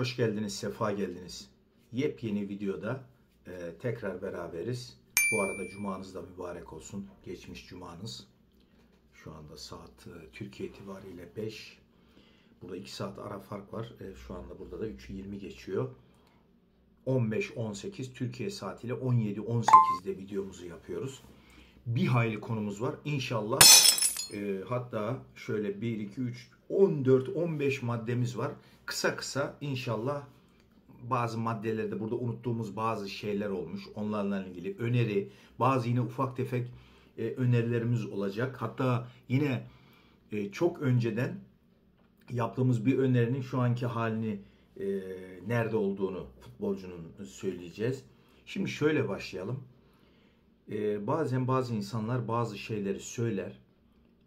Hoş geldiniz, sefa geldiniz. Yepyeni videoda e, tekrar beraberiz. Bu arada cumanız da mübarek olsun, geçmiş cumanız. Şu anda saat e, Türkiye itibariyle 5. Burada 2 saat ara fark var. E, şu anda burada da 3'ü 20 geçiyor. 15-18 Türkiye saatiyle 17-18'de videomuzu yapıyoruz. Bir hayli konumuz var. İnşallah e, hatta şöyle 1, 2, 3, 14, 15 maddemiz var. Kısa kısa inşallah bazı maddelerde burada unuttuğumuz bazı şeyler olmuş. Onlarla ilgili öneri, bazı yine ufak tefek e, önerilerimiz olacak. Hatta yine e, çok önceden yaptığımız bir önerinin şu anki halini e, nerede olduğunu futbolcunun söyleyeceğiz. Şimdi şöyle başlayalım. E, bazen bazı insanlar bazı şeyleri söyler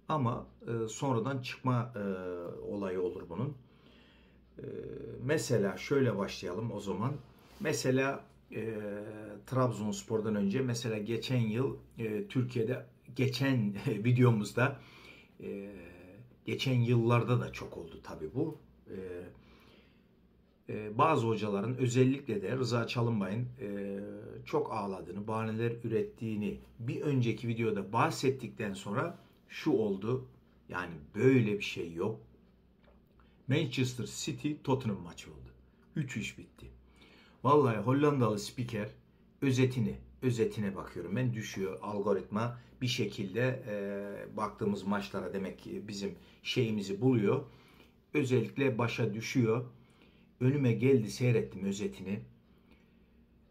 ama e, sonradan çıkma e, olayı olur bunun. E, mesela şöyle başlayalım o zaman. Mesela e, Trabzonspor'dan önce mesela geçen yıl e, Türkiye'de geçen videomuzda e, geçen yıllarda da çok oldu tabi bu. E, e, bazı hocaların özellikle de Rıza Çalınbay'ın e, çok ağladığını, bahaneler ürettiğini bir önceki videoda bahsettikten sonra şu oldu. Yani böyle bir şey yok. Manchester City Tottenham maçı oldu. 3-3 bitti. Vallahi Hollandalı spiker özetini özetine bakıyorum. Ben düşüyor algoritma bir şekilde e, baktığımız maçlara demek ki bizim şeyimizi buluyor. Özellikle başa düşüyor. Önüme geldi seyrettim özetini.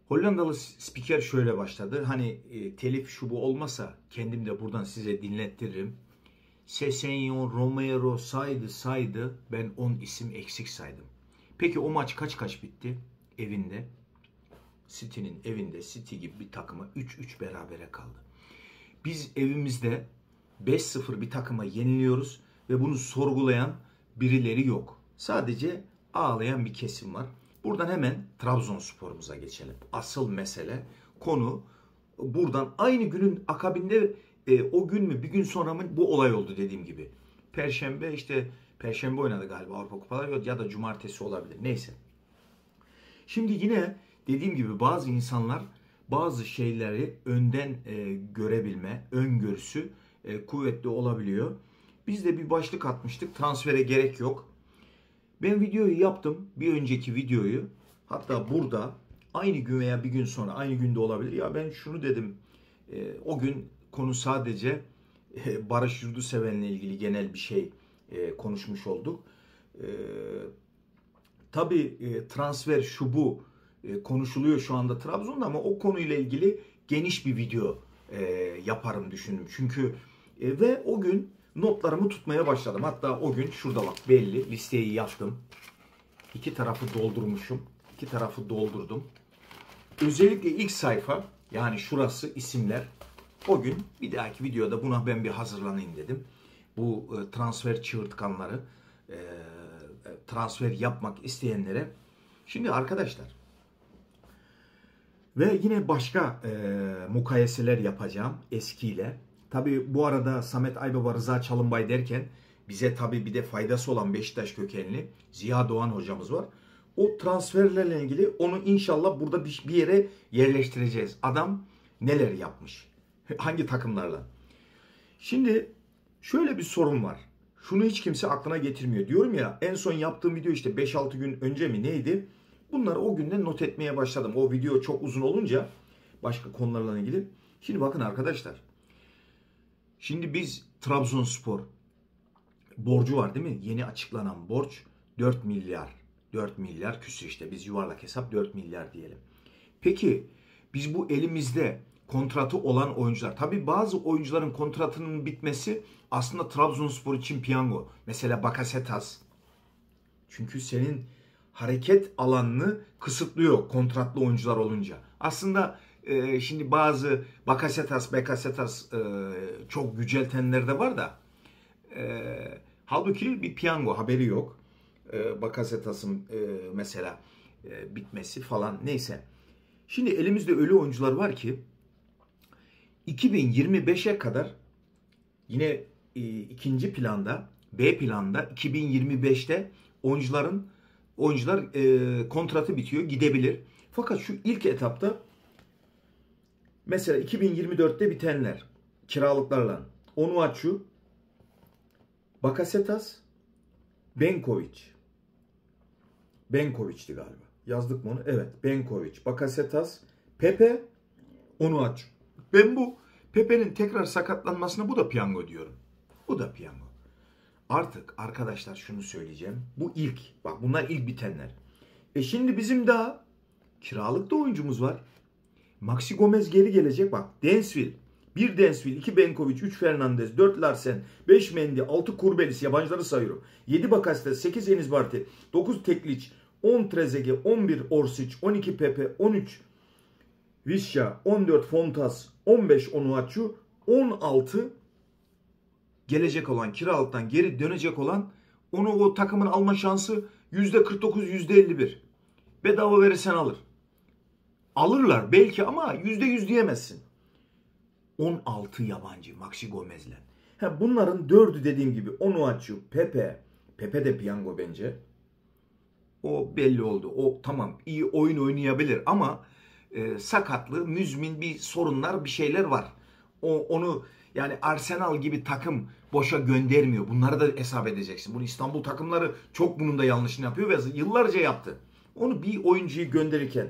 Hollandalı spiker şöyle başladı. Hani e, telif şu bu olmasa kendim de buradan size dinlettiririm. Sesenyon Romero saydı saydı ben 10 isim eksik saydım. Peki o maç kaç kaç bitti? Evinde. City'nin evinde City gibi bir takıma 3-3 berabere kaldı. Biz evimizde 5-0 bir takıma yeniliyoruz ve bunu sorgulayan birileri yok. Sadece ağlayan bir kesim var. Buradan hemen Trabzonspor'umuza geçelim. Asıl mesele konu buradan aynı günün akabinde e, o gün mü bir gün sonra mı bu olay oldu dediğim gibi. Perşembe işte Perşembe oynadı galiba Avrupa Kupaları ya da Cumartesi olabilir. Neyse. Şimdi yine dediğim gibi bazı insanlar bazı şeyleri önden e, görebilme, öngörüsü e, kuvvetli olabiliyor. Biz de bir başlık atmıştık. Transfere gerek yok. Ben videoyu yaptım. Bir önceki videoyu. Hatta burada aynı gün veya bir gün sonra aynı günde olabilir. Ya ben şunu dedim. E, o gün konu sadece e, Barış Yurduseven'le ilgili genel bir şey e, konuşmuş olduk. E, tabii e, transfer şu bu e, konuşuluyor şu anda Trabzon'da ama o konuyla ilgili geniş bir video e, yaparım düşündüm. Çünkü ve o gün notlarımı tutmaya başladım. Hatta o gün şurada bak belli listeyi yaptım. İki tarafı doldurmuşum. İki tarafı doldurdum. Özellikle ilk sayfa yani şurası isimler. O gün bir dahaki videoda buna ben bir hazırlanayım dedim. Bu e, transfer çığırtkanları e, transfer yapmak isteyenlere. Şimdi arkadaşlar ve yine başka e, mukayeseler yapacağım eskiyle. Tabi bu arada Samet Aybaba Rıza Çalınbay derken bize tabi bir de faydası olan Beşiktaş kökenli Ziya Doğan hocamız var. O transferlerle ilgili onu inşallah burada bir yere yerleştireceğiz. Adam neler yapmış? Hangi takımlarla? Şimdi şöyle bir sorun var. Şunu hiç kimse aklına getirmiyor. Diyorum ya en son yaptığım video işte 5-6 gün önce mi neydi? Bunları o günden not etmeye başladım. O video çok uzun olunca başka konularla ilgili. Şimdi bakın arkadaşlar. Şimdi biz Trabzonspor borcu var değil mi? Yeni açıklanan borç 4 milyar. 4 milyar küsür işte biz yuvarlak hesap 4 milyar diyelim. Peki biz bu elimizde kontratı olan oyuncular. Tabi bazı oyuncuların kontratının bitmesi aslında Trabzonspor için piyango. Mesela Bakasetas. Çünkü senin hareket alanını kısıtlıyor kontratlı oyuncular olunca. Aslında e, şimdi bazı Bakasetas, Bekasetas e, çok yüceltenler de var da e, halbuki bir piyango haberi yok. E, Bakasetas'ın e, mesela e, bitmesi falan neyse. Şimdi elimizde öyle oyuncular var ki 2025'e kadar yine e, ikinci planda B planda 2025'te oyuncuların oyuncular e, kontratı bitiyor gidebilir. Fakat şu ilk etapta mesela 2024'te bitenler kiralıklarla Onuachu, Bakasetas, Benkovic. Benkovic'ti galiba. Yazdık mı onu? Evet. Benkovic, Bakasetas, Pepe, Onuachu. Ben bu Pepe'nin tekrar sakatlanmasına bu da piyango diyorum. Bu da piyango. Artık arkadaşlar şunu söyleyeceğim. Bu ilk. Bak bunlar ilk bitenler. E şimdi bizim daha kiralık da oyuncumuz var. Maxi Gomez geri gelecek. Bak Densville. 1 Densville, 2 Benkovic, 3 Fernandez, 4 Larsen, 5 Mendy, 6 Kurbelis yabancıları sayıyorum. 7 Bakaste, 8 Enis Barti, 9 Teklic, 10 Trezege, 11 Orsic, 12 Pepe, 13 Visca, 14 Fontas, 15 Onuachu, 16 gelecek olan kiralıktan geri dönecek olan onu o takımın alma şansı %49 %51. Bedava verirsen alır. Alırlar belki ama %100 diyemezsin. 16 yabancı Maxi Gomez'le. Ha, bunların dördü dediğim gibi Onuachu, Pepe. Pepe de piyango bence. O belli oldu. O tamam iyi oyun oynayabilir ama e, sakatlığı, müzmin bir sorunlar, bir şeyler var. O onu yani Arsenal gibi takım boşa göndermiyor. Bunları da hesap edeceksin. Bunu İstanbul takımları çok bunun da yanlışını yapıyor ve yıllarca yaptı. Onu bir oyuncuyu gönderirken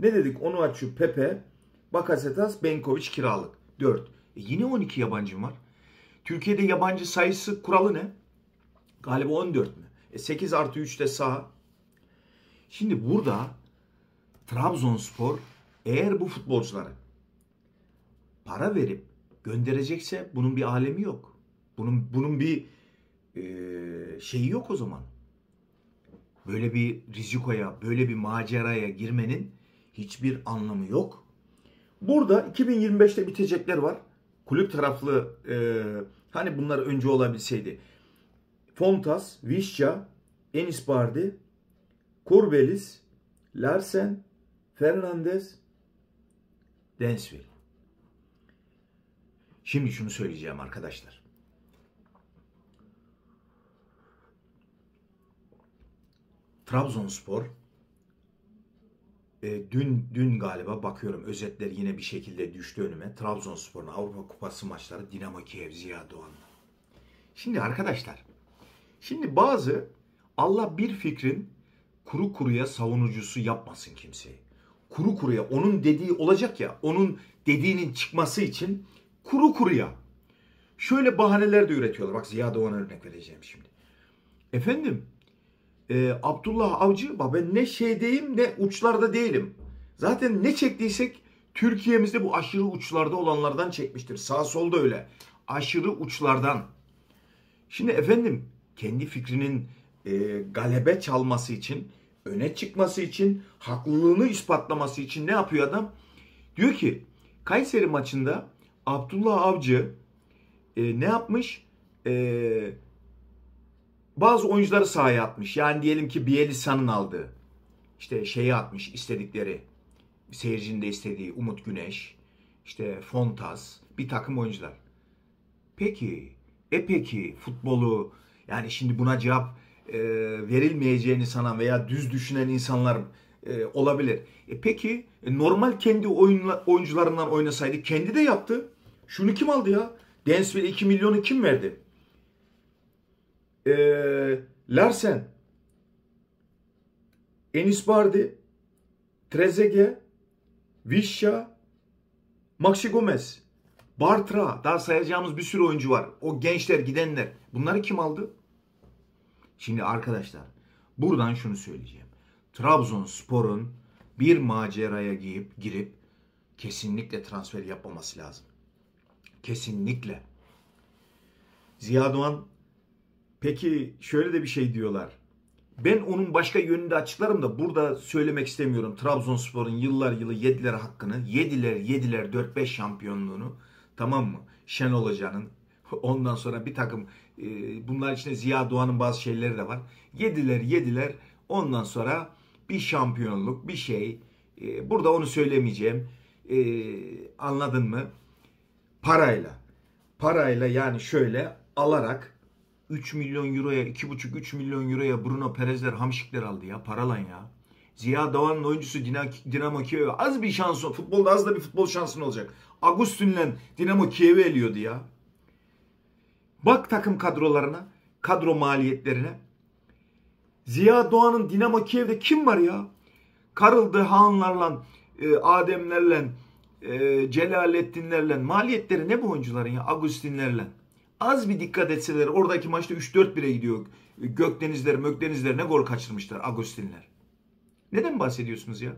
ne dedik? Onu açıyor Pepe, Bakasetas, Benkovic kiralık. 4. E yine 12 yabancım var. Türkiye'de yabancı sayısı kuralı ne? Galiba 14 mü? E 8 artı 3 de sağ. Şimdi burada Trabzonspor eğer bu futbolcuları para verip gönderecekse bunun bir alemi yok. Bunun bunun bir e, şeyi yok o zaman. Böyle bir rizikoya, böyle bir maceraya girmenin hiçbir anlamı yok. Burada 2025'te bitecekler var. Kulüp taraflı e, hani bunlar önce olabilseydi. Fontas, Vişça, Enis Bardi, Kurbelis, Larsen, Fernandez, Densville. Şimdi şunu söyleyeceğim arkadaşlar. Trabzonspor e, dün dün galiba bakıyorum özetler yine bir şekilde düştü önüme. Trabzonspor'un Avrupa Kupası maçları Dinamo Kiev Ziya Doğan. Şimdi arkadaşlar şimdi bazı Allah bir fikrin kuru kuruya savunucusu yapmasın kimseyi. Kuru kuruya onun dediği olacak ya onun dediğinin çıkması için kuru kuruya şöyle bahaneler de üretiyorlar. Bak Ziya Doğan örnek vereceğim şimdi. Efendim e, Abdullah Avcı ben ne şeydeyim ne uçlarda değilim. Zaten ne çektiysek Türkiye'mizde bu aşırı uçlarda olanlardan çekmiştir. Sağ solda öyle. Aşırı uçlardan. Şimdi efendim kendi fikrinin e, galebe çalması için, öne çıkması için, haklılığını ispatlaması için ne yapıyor adam? Diyor ki Kayseri maçında Abdullah Avcı e, ne yapmış? E, bazı oyuncuları sahaya atmış. Yani diyelim ki Bielisa'nın aldığı. işte şeyi atmış istedikleri. Seyircinin de istediği Umut Güneş. işte Fontas. Bir takım oyuncular. Peki. E peki futbolu yani şimdi buna cevap e, verilmeyeceğini sanan veya düz düşünen insanlar e, olabilir. E peki e, normal kendi oyunla, oyuncularından oynasaydı kendi de yaptı. Şunu kim aldı ya? Densville 2 milyonu kim verdi? Ee, Larsen, Enis Bardi, Trezege, Vişya, Maxi Gomez, Bartra, daha sayacağımız bir sürü oyuncu var. O gençler, gidenler. Bunları kim aldı? Şimdi arkadaşlar, buradan şunu söyleyeceğim. Trabzonspor'un bir maceraya giyip girip kesinlikle transfer yapmaması lazım. Kesinlikle. Ziya Doğan peki şöyle de bir şey diyorlar. Ben onun başka yönünü de açıklarım da burada söylemek istemiyorum. Trabzonspor'un yıllar yılı yediler hakkını. Yediler yediler 4-5 şampiyonluğunu. Tamam mı? Şenol Hoca'nın. Ondan sonra bir takım bunlar içinde Ziya Doğan'ın bazı şeyleri de var. Yediler yediler. Ondan sonra bir şampiyonluk bir şey. E, burada onu söylemeyeceğim. E, anladın mı? parayla. Parayla yani şöyle alarak 3 milyon euroya, 2,5-3 milyon euroya Bruno Perezler, Hamşikler aldı ya. Paralan ya. Ziya Doğan'ın oyuncusu Dinamo Kiev'e az bir şansı, futbolda az da bir futbol şansın olacak. Agustin'le Dinamo Kiev'i eliyordu ya. Bak takım kadrolarına, kadro maliyetlerine. Ziya Doğan'ın Dinamo Kiev'de kim var ya? Karıldı Haanlarla, e, Ademlerle, e, Celalettinlerle. Maliyetleri ne bu oyuncuların ya? Agustinlerle. Az bir dikkat etseler oradaki maçta 3-4-1'e gidiyor. Gökdenizler, Mökdenizler ne gol kaçırmışlar Agustinler. Neden bahsediyorsunuz ya?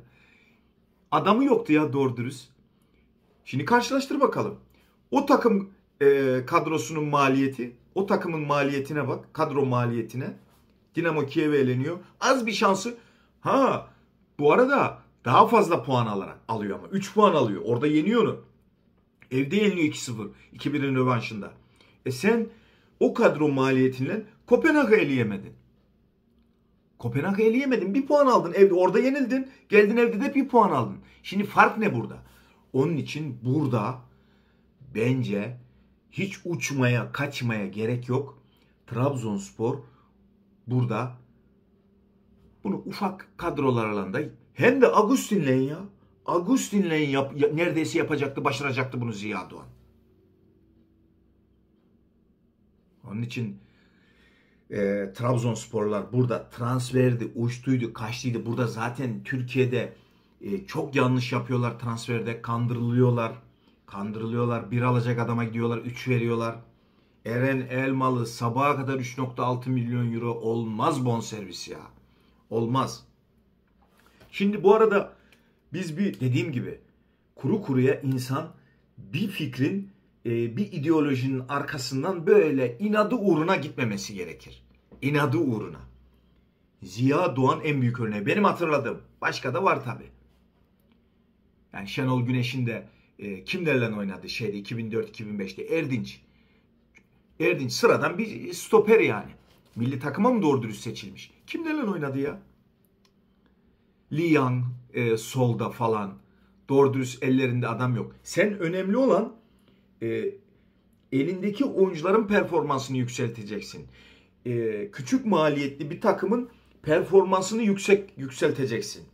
Adamı yoktu ya doğru dürüst. Şimdi karşılaştır bakalım. O takım e, kadrosunun maliyeti, o takımın maliyetine bak, kadro maliyetine. Dinamo Kiev'e eleniyor. Az bir şansı. Ha bu arada daha fazla puan alarak alıyor ama. 3 puan alıyor. Orada yeniyor onu. Evde yeniliyor 2-0. 2-1'in rövanşında. E sen o kadro maliyetinden Kopenhag'ı eleyemedin. Kopenhag'ı eleyemedin. Bir puan aldın. Evde orada yenildin. Geldin evde de bir puan aldın. Şimdi fark ne burada? Onun için burada bence hiç uçmaya, kaçmaya gerek yok. Trabzonspor burada bunu ufak kadrolarla da hem de Agustin'le ya. Agustin'le yap, neredeyse yapacaktı, başaracaktı bunu Ziya Doğan. Onun için e, Trabzonsporlar burada transferdi, uçtuydu, kaçtıydı. Burada zaten Türkiye'de e, çok yanlış yapıyorlar transferde, kandırılıyorlar. Kandırılıyorlar. Bir alacak adama gidiyorlar, üç veriyorlar. Eren Elmalı sabaha kadar 3.6 milyon euro olmaz bonservis ya. Olmaz. Şimdi bu arada biz bir dediğim gibi kuru kuruya insan bir fikrin e, bir ideolojinin arkasından böyle inadı uğruna gitmemesi gerekir. İnadı uğruna. Ziya Doğan en büyük örneği. Benim hatırladığım. Başka da var tabi. Yani Şenol Güneş'in de e, kimlerle oynadı şeyde 2004-2005'te Erdinç. Erdinç sıradan bir stoper yani. Milli takıma mı doğru dürüst seçilmiş? Kimlerle oynadı ya? Liang e, solda falan. Doğru dürüst ellerinde adam yok. Sen önemli olan e, elindeki oyuncuların performansını yükselteceksin. E, küçük maliyetli bir takımın performansını yüksek yükselteceksin.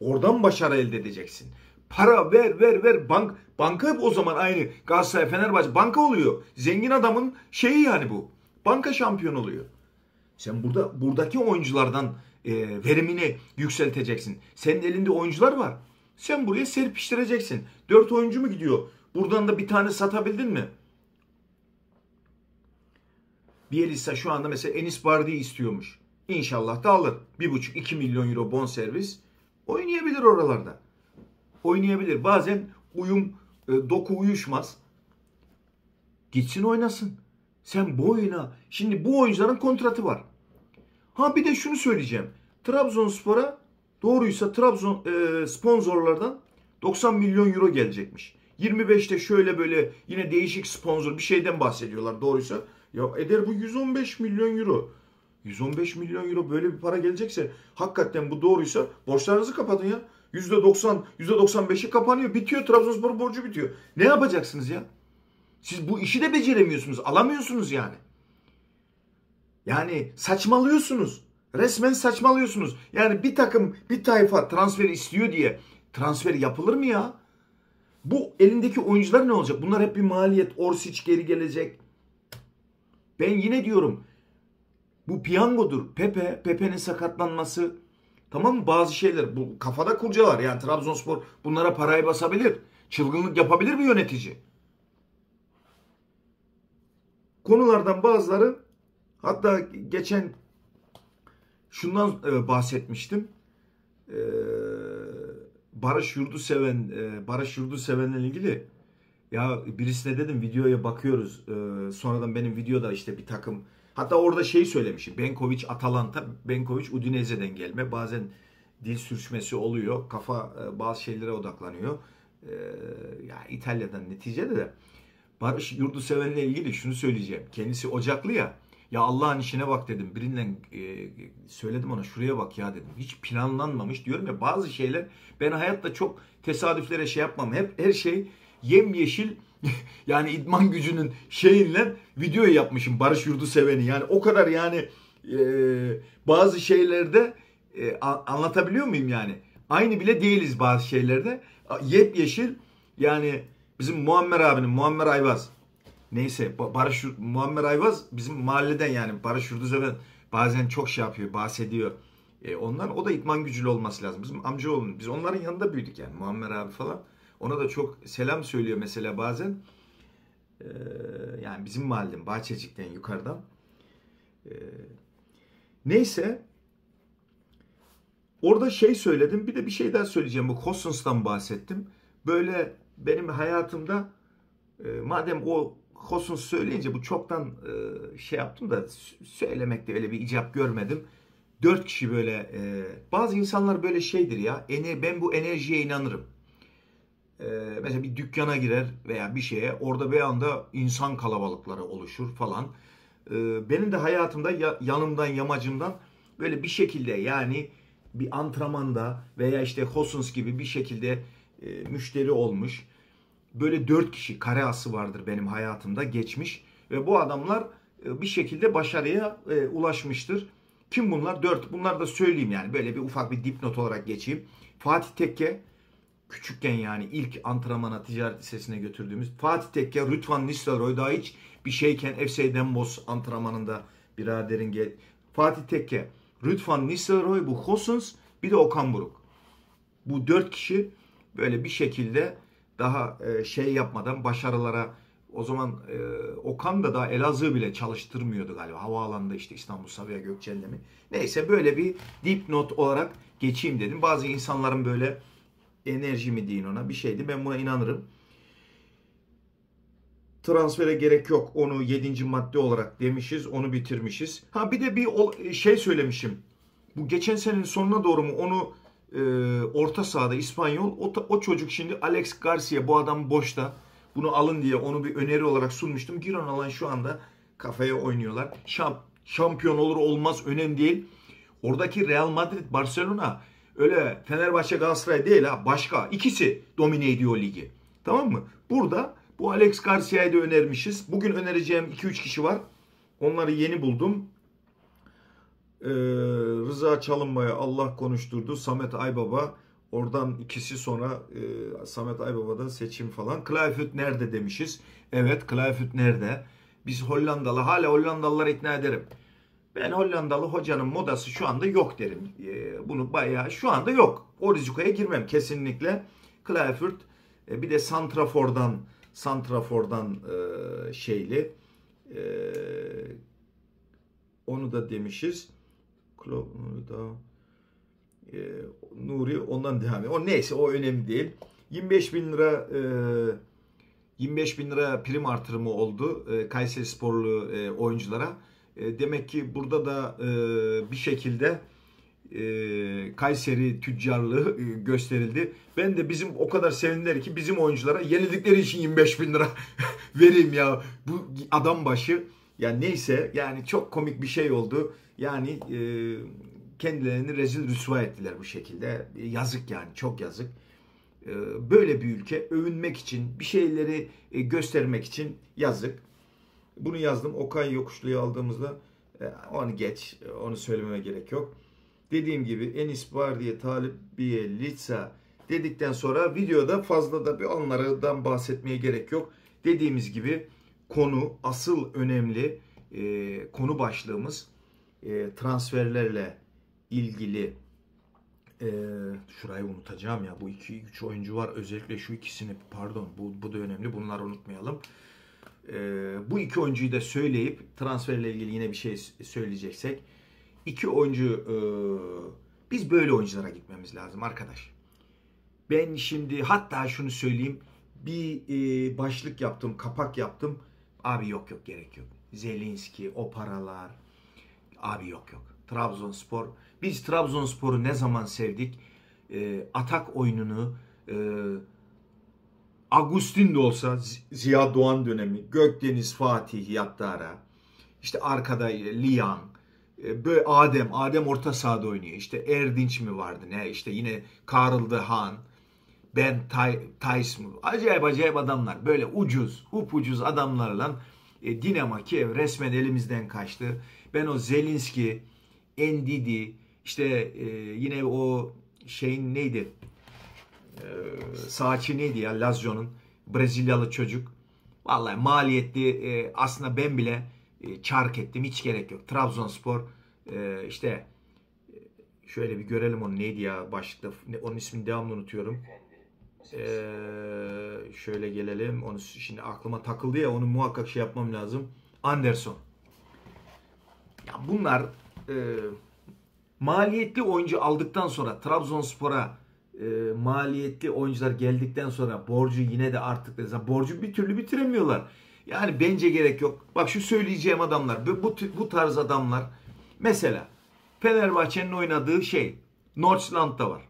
Oradan başarı elde edeceksin. Para ver ver ver bank banka o zaman aynı Galatasaray Fenerbahçe banka oluyor. Zengin adamın şeyi yani bu. Banka şampiyon oluyor. Sen burada buradaki oyunculardan e, verimini yükselteceksin. Senin elinde oyuncular var. Sen buraya serpiştireceksin. Dört oyuncu mu gidiyor? Buradan da bir tane satabildin mi? Bielisa şu anda mesela Enis Bardi'yi istiyormuş. İnşallah da alır. 1,5-2 milyon euro bon servis. Oynayabilir oralarda. Oynayabilir. Bazen uyum, e, doku uyuşmaz. Gitsin oynasın. Sen bu oyuna, şimdi bu oyuncuların kontratı var. Ha bir de şunu söyleyeceğim. Trabzonspor'a doğruysa Trabzon e, sponsorlardan 90 milyon euro gelecekmiş. 25'te şöyle böyle yine değişik sponsor bir şeyden bahsediyorlar doğruysa. Ya eder bu 115 milyon euro. 115 milyon euro böyle bir para gelecekse hakikaten bu doğruysa borçlarınızı kapatın ya. %90, %95'i kapanıyor. Bitiyor. Trabzonspor borcu bitiyor. Ne yapacaksınız ya? Siz bu işi de beceremiyorsunuz. Alamıyorsunuz yani. Yani saçmalıyorsunuz. Resmen saçmalıyorsunuz. Yani bir takım, bir tayfa transfer istiyor diye transfer yapılır mı ya? Bu elindeki oyuncular ne olacak? Bunlar hep bir maliyet. Orsic geri gelecek. Ben yine diyorum bu piyangodur. Pepe, Pepe'nin sakatlanması tamam mı? Bazı şeyler bu kafada kurcalar. Yani Trabzonspor bunlara parayı basabilir. Çılgınlık yapabilir bir yönetici. Konulardan bazıları hatta geçen şundan e, bahsetmiştim. Eee Barış Yurdu seven e, Barış Yurdu sevenle ilgili ya birisine dedim videoya bakıyoruz. E, sonradan benim videoda işte bir takım hatta orada şey söylemişim. Benkovic Atalanta, Benkovic Udinese'den gelme. Bazen dil sürçmesi oluyor. Kafa e, bazı şeylere odaklanıyor. E, ya İtalya'dan neticede de Barış Yurdu sevenle ilgili şunu söyleyeceğim. Kendisi Ocaklı ya. Ya Allah'ın işine bak dedim. Birinden e, söyledim ona şuraya bak ya dedim. Hiç planlanmamış diyorum ya bazı şeyler ben hayatta çok tesadüflere şey yapmam. Hep her şey yemyeşil yani idman gücünün şeyinle video yapmışım Barış Yurdu seveni. Yani o kadar yani e, bazı şeylerde e, anlatabiliyor muyum yani? Aynı bile değiliz bazı şeylerde. Yepyeşil yani bizim Muammer abinin Muammer Ayvaz neyse Barış Muammer Ayvaz bizim mahalleden yani Barış Yurdu seven bazen çok şey yapıyor bahsediyor. E, ondan o da idman gücülü olması lazım. Bizim amcaoğlum biz onların yanında büyüdük yani Muammer abi falan. Ona da çok selam söylüyor mesela bazen. Ee, yani bizim mahallem Bahçecik'ten yukarıdan. Ee, neyse orada şey söyledim bir de bir şey daha söyleyeceğim. Bu Cossons'tan bahsettim. Böyle benim hayatımda e, madem o Cossons söyleyince bu çoktan e, şey yaptım da söylemekte öyle bir icap görmedim. Dört kişi böyle e, bazı insanlar böyle şeydir ya ben bu enerjiye inanırım e, mesela bir dükkana girer veya bir şeye orada bir anda insan kalabalıkları oluşur falan. E, benim de hayatımda ya, yanımdan yamacımdan böyle bir şekilde yani bir antrenmanda veya işte Hosons gibi bir şekilde e, müşteri olmuş. Böyle dört kişi kare ası vardır benim hayatımda geçmiş ve bu adamlar e, bir şekilde başarıya e, ulaşmıştır. Kim bunlar? Dört. Bunlar da söyleyeyim yani böyle bir ufak bir dipnot olarak geçeyim. Fatih Tekke, küçükken yani ilk antrenmana ticaret lisesine götürdüğümüz Fatih Tekke, Rütvan Nistelrooy daha hiç bir şeyken FC Dembos antrenmanında biraderin gel. Fatih Tekke, Rütvan Nistelrooy, bu Hosens bir de Okan Buruk. Bu dört kişi böyle bir şekilde daha e, şey yapmadan başarılara o zaman e, Okan da daha Elazığ bile çalıştırmıyordu galiba. Havaalanında işte İstanbul Sabiha Gökçen'de mi? Neyse böyle bir dipnot olarak geçeyim dedim. Bazı insanların böyle enerji mi deyin ona bir şeydi. Ben buna inanırım. Transfere gerek yok. Onu 7. madde olarak demişiz. Onu bitirmişiz. Ha bir de bir şey söylemişim. Bu geçen senenin sonuna doğru mu onu e, orta sahada İspanyol o, o çocuk şimdi Alex Garcia bu adam boşta. Bunu alın diye onu bir öneri olarak sunmuştum. Giron alan şu anda kafaya oynuyorlar. Şamp şampiyon olur olmaz önemli değil. Oradaki Real Madrid, Barcelona Öyle Fenerbahçe Galatasaray değil ha başka. ikisi domine ediyor ligi. Tamam mı? Burada bu Alex Garcia'yı da önermişiz. Bugün önereceğim 2-3 kişi var. Onları yeni buldum. Ee, Rıza Çalınbay'a Allah konuşturdu. Samet Aybaba. Oradan ikisi sonra e, Samet Aybaba'da seçim falan. Klayfut nerede demişiz. Evet Klayfut nerede? Biz Hollandalı hala Hollandalılar ikna ederim. Ben Hollandalı hocanın modası şu anda yok derim. E, bunu bayağı şu anda yok. O rizikoya girmem kesinlikle. Clifford e, bir de Santrafor'dan Santrafor'dan e, şeyli e, onu da demişiz. E, Nuri ondan devam ediyor. O neyse o önemli değil. 25 bin lira e, 25 bin lira prim artırımı oldu Kayseri sporlu e, oyunculara. E, demek ki burada da e, bir şekilde e, Kayseri tüccarlığı gösterildi. Ben de bizim o kadar sevindiler ki bizim oyunculara yenildikleri için 25 bin lira vereyim ya. Bu adam başı ya neyse yani çok komik bir şey oldu. Yani kendilerini rezil rüsva ettiler bu şekilde. Yazık yani çok yazık. Böyle bir ülke övünmek için bir şeyleri göstermek için yazık. Bunu yazdım. Okay Yokuşlu'yu aldığımızda e, onu geç. Onu söylememe gerek yok. Dediğim gibi Enis Bardiye, Talip Biye, Litsa dedikten sonra videoda fazla da bir onlardan bahsetmeye gerek yok. Dediğimiz gibi konu asıl önemli e, konu başlığımız e, transferlerle ilgili e, şurayı unutacağım ya bu iki üç oyuncu var özellikle şu ikisini pardon bu, bu da önemli bunları unutmayalım. E, bu iki oyuncuyu da söyleyip transferle ilgili yine bir şey söyleyeceksek iki oyuncu e, biz böyle oyunculara gitmemiz lazım arkadaş. Ben şimdi hatta şunu söyleyeyim bir e, başlık yaptım kapak yaptım abi yok yok gerek yok. Zelinski o paralar abi yok yok. Trabzonspor biz Trabzonspor'u ne zaman sevdik? E, atak oyununu e, Agustin de olsa Ziya Doğan dönemi, Gökdeniz Fatih Yattara, işte arkada Lian, e, böyle Adem, Adem orta sahada oynuyor. İşte Erdinç mi vardı ne? İşte yine Karl de Han. Ben Tyson. Acayip acayip adamlar. Böyle ucuz, upucuz adamlarla e, Dinamo Kiev resmen elimizden kaçtı. Ben o Zelinski, Endidi, işte e, yine o şeyin neydi? E, saçı neydi ya Lazio'nun? Brezilyalı çocuk. Vallahi maliyetli e, aslında ben bile e, çark ettim. Hiç gerek yok. Trabzonspor e, işte e, şöyle bir görelim onu neydi ya başlıkta. Onun ismini devamlı unutuyorum. Ee, şöyle gelelim. Onu şimdi aklıma takıldı ya onu muhakkak şey yapmam lazım. Anderson. Ya bunlar e, maliyetli oyuncu aldıktan sonra Trabzonspor'a e, maliyetli oyuncular geldikten sonra borcu yine de mesela borcu bir türlü bitiremiyorlar. Yani bence gerek yok. Bak şu söyleyeceğim adamlar bu, bu, bu tarz adamlar mesela Fenerbahçe'nin oynadığı şey Northland'da var.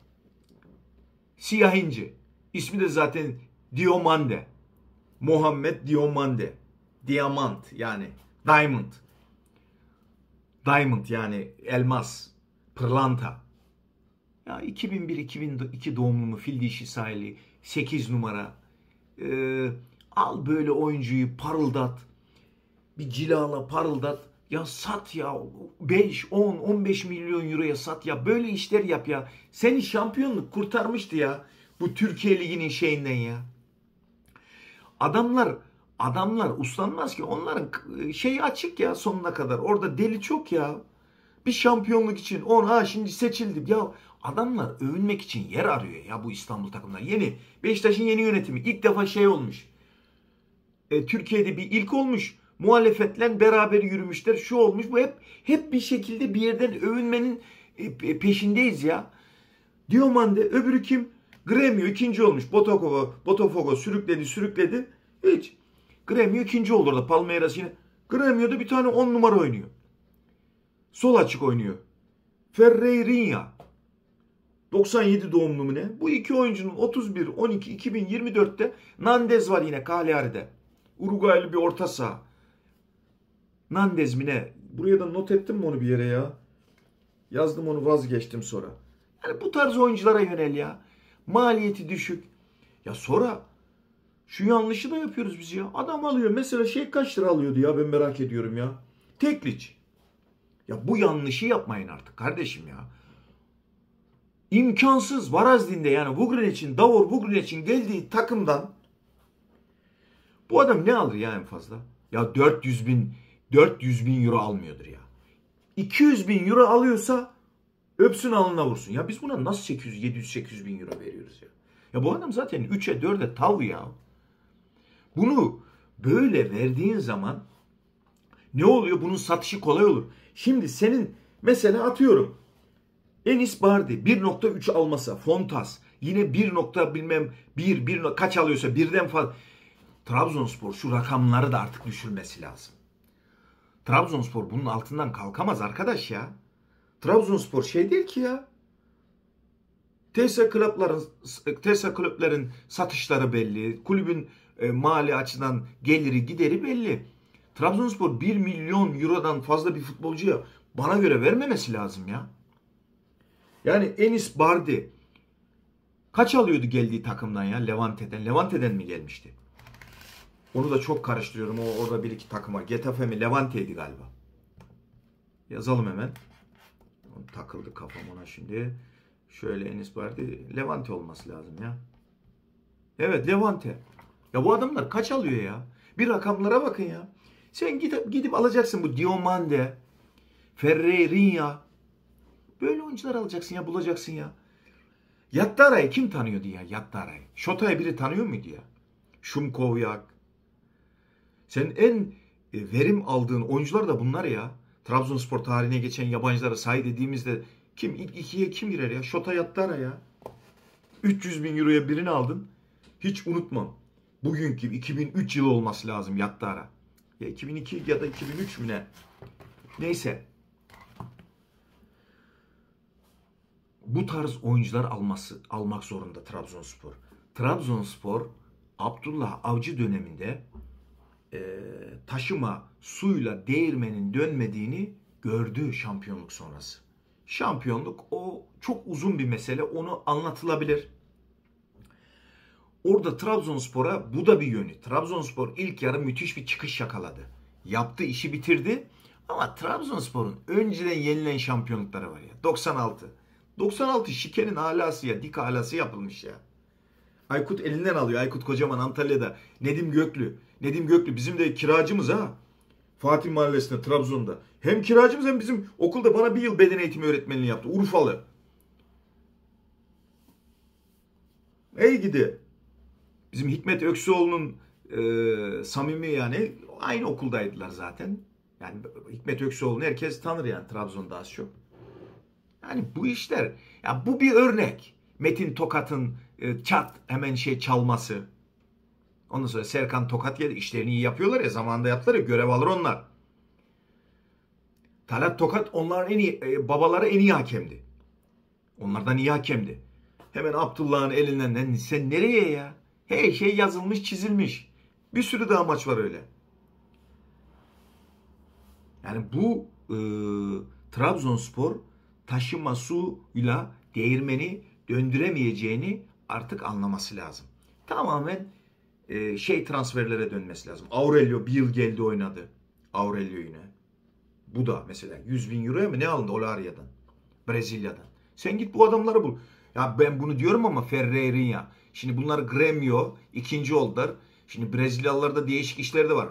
Siyah inci. İsmi de zaten Diomande. Muhammed Diomande. Diamant yani diamond. Diamond yani elmas, pırlanta. Ya 2001-2002 doğumlu fil dişi sahili 8 numara. Ee, al böyle oyuncuyu parıldat. Bir cilala parıldat. Ya sat ya 5, 10, 15 milyon euroya sat ya. Böyle işler yap ya. Seni şampiyonluk kurtarmıştı ya. Bu Türkiye Ligi'nin şeyinden ya. Adamlar adamlar uslanmaz ki. Onların şeyi açık ya sonuna kadar. Orada deli çok ya. Bir şampiyonluk için on ha şimdi seçildim. Ya adamlar övünmek için yer arıyor ya bu İstanbul takımlar. Yeni Beşiktaş'ın yeni yönetimi ilk defa şey olmuş. E, Türkiye'de bir ilk olmuş. Muhalefetle beraber yürümüşler. Şu olmuş. Bu hep hep bir şekilde bir yerden övünmenin e, peşindeyiz ya. Diomande öbürü kim? Gremio ikinci olmuş. Botafogo, Botafogo sürükledi sürükledi. Hiç. Gremio ikinci oldu orada. Palmeiras yine. Gremio'da bir tane on numara oynuyor. Sol açık oynuyor. Ferreirinha. 97 doğumlu mu ne? Bu iki oyuncunun 31, 12, 2024'te Nandez var yine Cagliari'de. Uruguaylı bir orta saha. Nandez mi ne? Buraya da not ettim mi onu bir yere ya? Yazdım onu vazgeçtim sonra. Yani bu tarz oyunculara yönel ya. Maliyeti düşük. Ya sonra şu yanlışı da yapıyoruz biz ya. Adam alıyor mesela şey kaç lira alıyordu ya ben merak ediyorum ya. Tekliç. Ya bu yanlışı yapmayın artık kardeşim ya. İmkansız Varazdin'de yani Vugrin için, Davor Vugrin için geldiği takımdan bu adam ne alır ya en fazla? Ya 400 bin 400 bin euro almıyordur ya. 200 bin euro alıyorsa öpsün alnına vursun. Ya biz buna nasıl 800, 700, 800 bin euro veriyoruz ya? Ya bu adam zaten 3'e 4'e tav ya. Bunu böyle verdiğin zaman ne oluyor? Bunun satışı kolay olur. Şimdi senin mesela atıyorum Enis Bardi 1.3 almasa Fontas yine 1. bilmem 1, 1 kaç alıyorsa birden fazla. Trabzonspor şu rakamları da artık düşürmesi lazım. Trabzonspor bunun altından kalkamaz arkadaş ya. Trabzonspor şey değil ki ya. Tesla kulüplerin Tesla kulüplerin satışları belli. Kulübün e, mali açıdan geliri gideri belli. Trabzonspor 1 milyon eurodan fazla bir futbolcuya bana göre vermemesi lazım ya. Yani Enis Bardi kaç alıyordu geldiği takımdan ya Levante'den? Levante'den mi gelmişti? Onu da çok karıştırıyorum. O orada bir iki takım var. Getafe mi? Levante'ydi galiba. Yazalım hemen. Takıldı kafam ona şimdi. Şöyle Enis Bardi. Levante olması lazım ya. Evet Levante. Ya bu adamlar kaç alıyor ya? Bir rakamlara bakın ya. Sen gidip, gidip alacaksın bu Diomande, Ferreirinha. Böyle oyuncular alacaksın ya bulacaksın ya. Yattara'yı kim tanıyordu ya Yattara'yı? Şota'yı biri tanıyor muydu ya? Şumkovyak. Sen en e, verim aldığın oyuncular da bunlar ya. Trabzonspor tarihine geçen yabancılara say dediğimizde kim ilk ikiye kim girer ya? Şota Yattara ya. 300 bin euroya birini aldın. Hiç unutmam. Bugünkü 2003 yılı olması lazım Yattara. Ya 2002 ya da 2003 mü ne? Neyse. Bu tarz oyuncular alması almak zorunda Trabzonspor. Trabzonspor Abdullah Avcı döneminde e, taşıma suyla değirmenin dönmediğini gördü şampiyonluk sonrası. Şampiyonluk o çok uzun bir mesele. Onu anlatılabilir. Orada Trabzonspor'a bu da bir yönü. Trabzonspor ilk yarı müthiş bir çıkış yakaladı. Yaptı, işi bitirdi. Ama Trabzonspor'un önceden yenilen şampiyonlukları var ya. 96. 96 şikenin alası ya, dik alası yapılmış ya. Aykut elinden alıyor. Aykut Kocaman Antalya'da. Nedim Göklü. Nedim Göklü bizim de kiracımız ha. Fatih Mahallesi'nde, Trabzon'da. Hem kiracımız hem bizim okulda bana bir yıl beden eğitimi öğretmenliği yaptı. Urfalı. Ey gidi. Bizim Hikmet Öksüoğlu'nun e, samimi yani aynı okuldaydılar zaten. Yani Hikmet Öksüoğlu'nu herkes tanır yani Trabzon'da az çok. Yani bu işler ya bu bir örnek. Metin Tokat'ın e, çat hemen şey çalması. Ondan sonra Serkan Tokat geldi. işlerini iyi yapıyorlar ya zamanında yaptılar ya görev alır onlar. Talat Tokat onların en iyi e, babaları en iyi hakemdi. Onlardan iyi hakemdi. Hemen Abdullah'ın elinden sen nereye ya? Her şey yazılmış çizilmiş. Bir sürü daha maç var öyle. Yani bu e, Trabzonspor taşıma suyla değirmeni döndüremeyeceğini artık anlaması lazım. Tamamen e, şey transferlere dönmesi lazım. Aurelio bir yıl geldi oynadı. Aurelio yine. Bu da mesela 100 bin euroya mı ne alındı Olaria'dan? Brezilya'dan. Sen git bu adamları bul. Ya ben bunu diyorum ama Ferreirinha. Şimdi bunlar Gremio ikinci oldular. Şimdi Brezilyalılarda değişik işleri de var.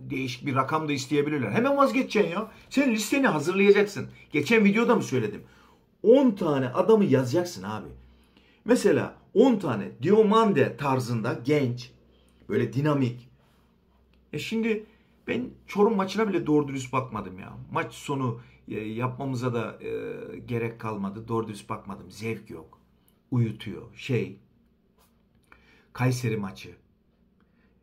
Değişik bir rakam da isteyebilirler. Hemen vazgeçeceksin ya. Sen listeni hazırlayacaksın. Geçen videoda mı söyledim? 10 tane adamı yazacaksın abi. Mesela 10 tane Diomande tarzında genç, böyle dinamik. E şimdi ben Çorum maçına bile doğru dürüst bakmadım ya. Maç sonu e, yapmamıza da e, gerek kalmadı. Doğru dürüst bakmadım. Zevk yok. Uyutuyor. Şey. Kayseri maçı.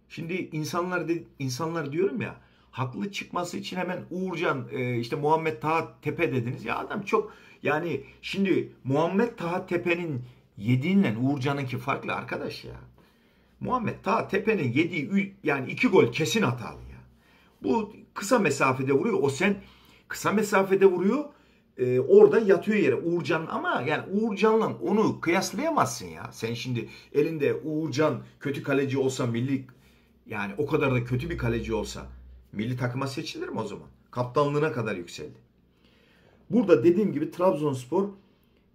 Şimdi insanlar de, insanlar diyorum ya haklı çıkması için hemen Uğurcan e, işte Muhammed Taha Tepe dediniz. Ya adam çok yani şimdi Muhammed Taha Tepe'nin yediğinle Uğurcan'ınki farklı arkadaş ya. Muhammed Taha Tepe'nin yediği yani iki gol kesin hatalı ya. Bu kısa mesafede vuruyor. O sen kısa mesafede vuruyor. E, orada yatıyor yere Uğurcan ama yani Uğurcan'la onu kıyaslayamazsın ya. Sen şimdi elinde Uğurcan kötü kaleci olsa milli yani o kadar da kötü bir kaleci olsa milli takıma seçilir mi o zaman? Kaptanlığına kadar yükseldi. Burada dediğim gibi Trabzonspor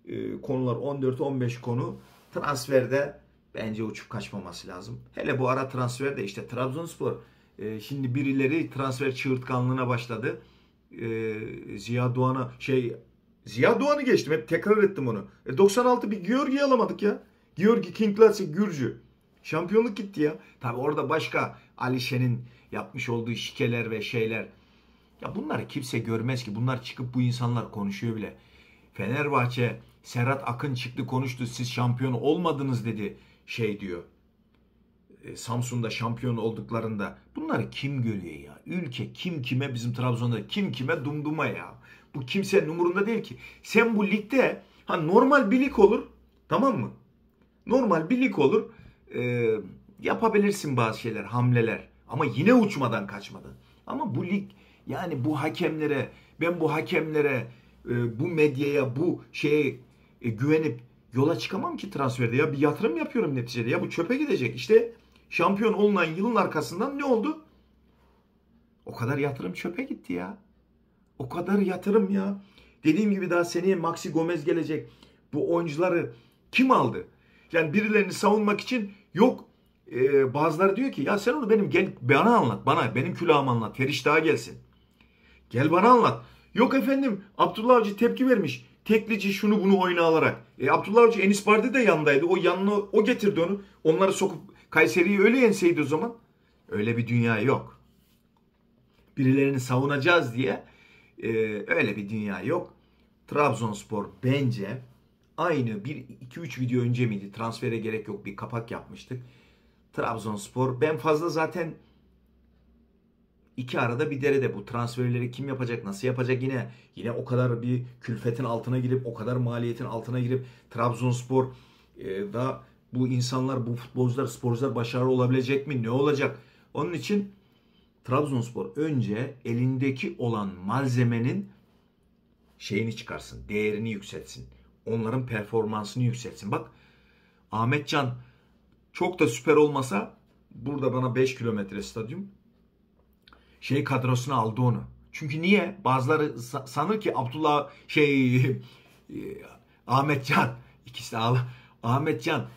e, konular 14-15 konu transferde bence uçup kaçmaması lazım. Hele bu ara transferde işte Trabzonspor e, şimdi birileri transfer çığırtkanlığına başladı. E, Ziya Doğan'a şey Ziya Doğan'ı geçtim hep tekrar ettim onu. E, 96 bir Georgi alamadık ya. Georgi King Classic Gürcü. Şampiyonluk gitti ya. Tabi orada başka Alişe'nin yapmış olduğu şikeler ve şeyler. Ya bunları kimse görmez ki. Bunlar çıkıp bu insanlar konuşuyor bile. Fenerbahçe Serhat Akın çıktı konuştu. Siz şampiyon olmadınız dedi şey diyor. E, Samsun'da şampiyon olduklarında bunları kim görüyor ya? Ülke kim kime bizim Trabzon'da kim kime dumduma ya. Bu kimsenin umurunda değil ki. Sen bu ligde ha normal bir lig olur tamam mı? Normal bir lig olur. E, yapabilirsin bazı şeyler, hamleler. Ama yine uçmadan kaçmadan. Ama bu lig yani bu hakemlere ben bu hakemlere e, bu medyaya bu şeye e, güvenip yola çıkamam ki transferde. Ya bir yatırım yapıyorum neticede. Ya bu çöpe gidecek. İşte şampiyon olunan yılın arkasından ne oldu? O kadar yatırım çöpe gitti ya. O kadar yatırım ya. Dediğim gibi daha seneye Maxi Gomez gelecek. Bu oyuncuları kim aldı? Yani birilerini savunmak için yok e, bazıları diyor ki ya sen onu benim gel bana anlat. Bana benim külahımı anlat. Feriş daha gelsin. Gel bana anlat. Yok efendim Abdullah Avcı tepki vermiş. Teklici şunu bunu oyuna alarak. E, Abdullah Avcı Enis Bardi de yandaydı. O yanına o getirdi onu. Onları sokup Kayseri'yi öyle yenseydi o zaman. Öyle bir dünya yok. Birilerini savunacağız diye e, öyle bir dünya yok. Trabzonspor bence aynı 1-2-3 video önce miydi? Transfere gerek yok bir kapak yapmıştık. Trabzonspor ben fazla zaten iki arada bir derede bu transferleri kim yapacak, nasıl yapacak yine yine o kadar bir külfetin altına girip o kadar maliyetin altına girip Trabzonspor e, da bu insanlar, bu futbolcular, sporcular başarılı olabilecek mi? Ne olacak? Onun için Trabzonspor önce elindeki olan malzemenin şeyini çıkarsın, değerini yükseltsin. Onların performansını yükseltsin. Bak Ahmetcan çok da süper olmasa burada bana 5 kilometre stadyum şey kadrosuna aldı onu. Çünkü niye? Bazıları sanır ki Abdullah şey e, Ahmet Can ikisi de Ahmet Can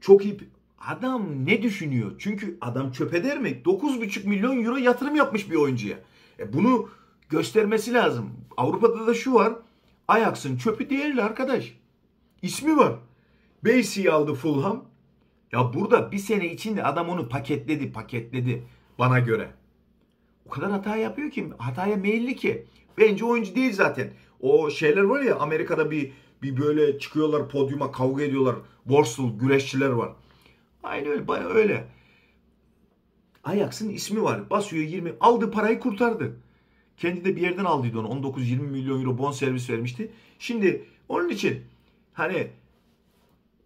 çok iyi adam ne düşünüyor? Çünkü adam çöp eder mi? 9,5 milyon euro yatırım yapmış bir oyuncuya. E bunu göstermesi lazım. Avrupa'da da şu var. Ajax'ın çöpü değerli arkadaş. İsmi var. Basie'yi aldı Fulham. Ya burada bir sene içinde adam onu paketledi paketledi bana göre. O kadar hata yapıyor ki hataya meyilli ki. Bence oyuncu değil zaten. O şeyler var ya Amerika'da bir bir böyle çıkıyorlar podyuma kavga ediyorlar. Warsaw güreşçiler var. Aynı öyle baya öyle. Ajax'ın ismi var. Basıyor 20. Aldığı parayı kurtardı. Kendi de bir yerden aldıydı onu. 19-20 milyon euro bon servis vermişti. Şimdi onun için hani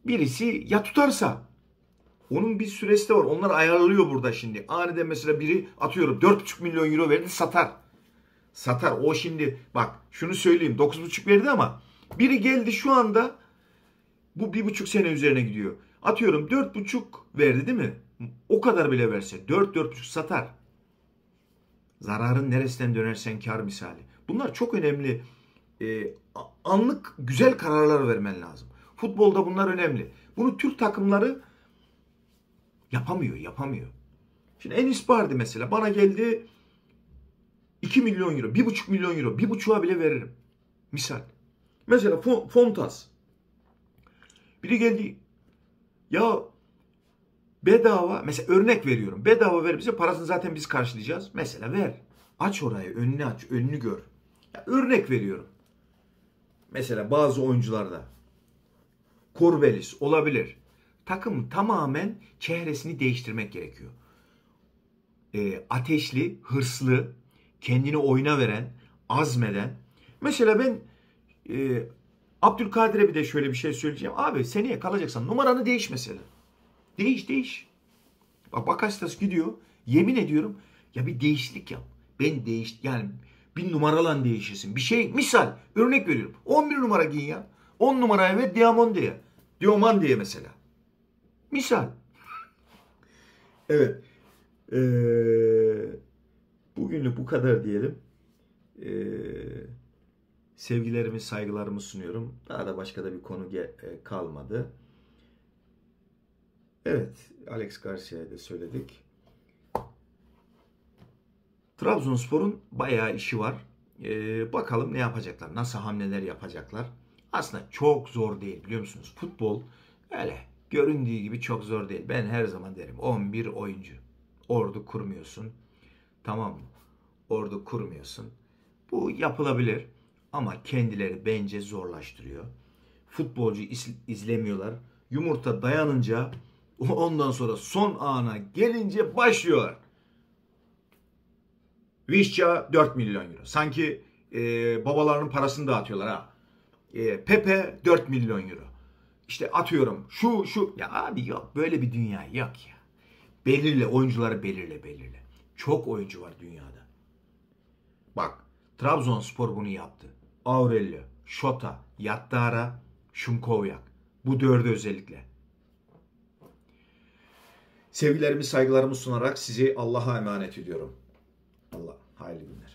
birisi ya tutarsa onun bir süresi de var. Onlar ayarlıyor burada şimdi. Aniden mesela biri atıyorum 4,5 milyon euro verdi satar. Satar. O şimdi bak şunu söyleyeyim 9,5 verdi ama biri geldi şu anda bu bir buçuk sene üzerine gidiyor. Atıyorum dört buçuk verdi değil mi? O kadar bile verse dört dört buçuk satar. Zararın neresinden dönersen kar misali. Bunlar çok önemli. Ee, anlık güzel kararlar vermen lazım. Futbolda bunlar önemli. Bunu Türk takımları yapamıyor, yapamıyor. Şimdi Enis Bardi mesela bana geldi 2 milyon euro, 1,5 milyon euro, 1,5'a bile veririm. Misal. Mesela Fontas. Biri geldi ya bedava mesela örnek veriyorum. Bedava ver bize parasını zaten biz karşılayacağız. Mesela ver. Aç orayı önünü aç önünü gör. Ya örnek veriyorum. Mesela bazı oyuncularda Korbelis olabilir. Takım tamamen çehresini değiştirmek gerekiyor. E, ateşli, hırslı, kendini oyuna veren, azmeden. Mesela ben e, Abdülkadir'e bir de şöyle bir şey söyleyeceğim. Abi seneye kalacaksan numaranı değiş mesela. Değiş değiş. Bak Bakasitas gidiyor. Yemin ediyorum ya bir değişiklik yap. Ben değiş yani bir numaralan değişirsin. Bir şey misal örnek veriyorum. 11 numara giyin ya. 10 numaraya ver Diamonde'ye. Diamonde'ye mesela. Misal. evet. Ee, bugünlük bu kadar diyelim. Eee sevgilerimi, saygılarımı sunuyorum. Daha da başka da bir konu e, kalmadı. Evet, Alex Garcia'ya da söyledik. Trabzonspor'un bayağı işi var. Ee, bakalım ne yapacaklar, nasıl hamleler yapacaklar. Aslında çok zor değil biliyor musunuz? Futbol öyle göründüğü gibi çok zor değil. Ben her zaman derim 11 oyuncu. Ordu kurmuyorsun. Tamam mı? Ordu kurmuyorsun. Bu yapılabilir. Ama kendileri bence zorlaştırıyor. Futbolcu izlemiyorlar. Yumurta dayanınca ondan sonra son ana gelince başlıyorlar. Vişça 4 milyon euro. Sanki e, babalarının parasını dağıtıyorlar ha. E, Pepe 4 milyon euro. İşte atıyorum şu şu. Ya abi yok böyle bir dünya yok ya. Belirle oyuncuları belirle belirle. Çok oyuncu var dünyada. Bak Trabzonspor bunu yaptı. Aurelio, Şota, Yattara, Şumkovyak. Bu dördü özellikle. Sevgilerimi, saygılarımı sunarak sizi Allah'a emanet ediyorum. Allah hayırlı günler.